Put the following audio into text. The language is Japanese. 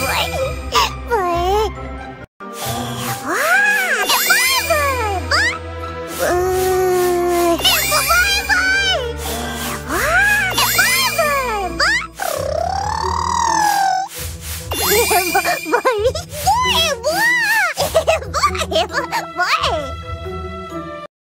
Boy. 멀리? 뭐? 뭐? 뭐? 뭐?